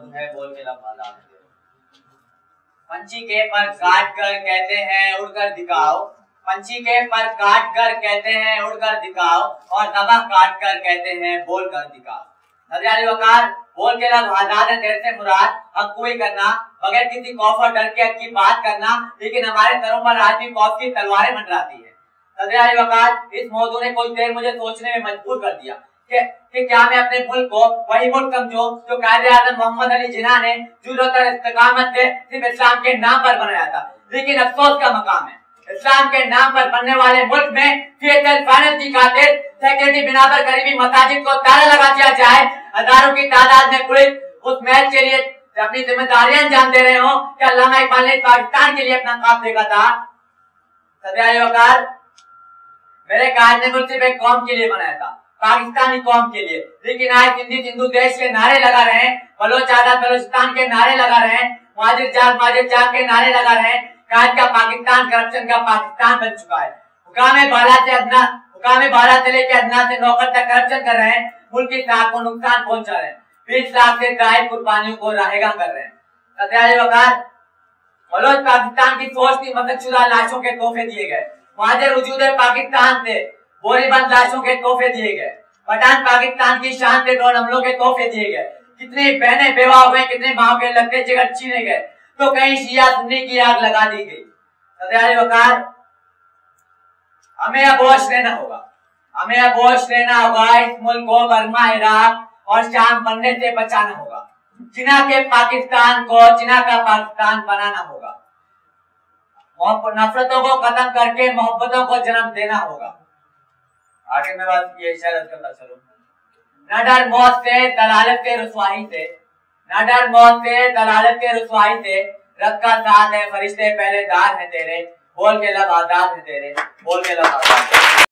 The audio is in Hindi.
मौजूद है बोल लब आज़ाद पंछी के पर काट कर कहते हैं, उड़कर दिखाओ। पंछी के पर काट कर कहते हैं, उड़कर दिखाओ। और दबा काट कर कहते हैं, बोल कर दिखाओ। नजरियाली वकार बोल के लब आज़ाद है तेरे से मुराद। हक कोई करना, बगैर किसी खौफ और डर के हक की बात करना। लेकिन हमारे सरों पर आज भी खौफ की तलवारें मंडराती है। नजरियाली वकार इस मौजू ने कुछ देर मुझे सोचने में मजबूर कर दिया। कि, क्या मैं अपने मुल्क को वही मुल्क समझो जो कायदे आज़म मोहम्मद अली जिना ने जुरत और इस्तकामत से सिर्फ़ इस्लाम के नाम पर बनाया था। लेकिन अफसोस का मकाम है। इस्लाम के नाम पर बनने वाले मुल्क में फीएसएल फाइनेंस की खातिर सिक्योरिटी बिना पर करीबी मसाजिद को ताला लगा दिया जाए। हज़ारों की तादाद में पुलिस उस मैच के लिए अपनी जिम्मेदारियाँ अंजाम दे रहे हो कि अल्लामा इकबाल ने पाकिस्तान के लिए अपना काम देखा था। सदैव मेरे कायद ने मुझसे एक कौम के लिए बनाया था। पाकिस्तानी कौम के लिए। लेकिन आज हिंदी हिंदू देश के नारे लगा रहे हैं बलोच आज़ाद बलोचिस्तान के नारे लगा रहे हैं माजिर जाग माजिर जाग के नारे लगा रहे हैं कायद का पाकिस्तान करप्शन का पाकिस्तान बन चुका है। हुकाम बाला से अदना हुकाम बाला से लेकर अदना से नौकर तक करप्शन कर रहे हैं, मुल्क की साख को नुकसान पहुँचा रहे हैं। बीस लाख से जायद कुर्बानियों को राहेगा कर रहे हैं। सत्याजी बलोच पाकिस्तान की सोच थी मददशुदा लाशों के तोहफे दिए गए। महाजर वजूद पाकिस्तान से बोरीबंद लाशों के तोहफे दिए गए। पठान पाकिस्तान की शान से ड्रोन हमलों के तोहफे दिए गए। कितने बहने बेवा हुए, कितने माओ के लगते जिगर छीने गए। तो कहीं शिया सुन्नी की आग लगा दी गई। वकार, हमें अबोश लेना होगा। हमें अबोश लेना होगा, इस मुल्क को बर्मा, इराक और शाम बनने से बचाना होगा। चिना के पाकिस्तान को चिना का पाकिस्तान बनाना होगा। नफरतों को खत्म करके मोहब्बतों को जन्म देना होगा। आगे मैं बात ये इशारा करता चलूँ। ना डर मौत से दलालत के रसवाई से ना डर मौत से दलालत के रसवाई से रब का साथ है, फरिश्ते पहले दार है तेरे। बोल के लब आज़ाद है तेरे। बोल के लब आज़ाद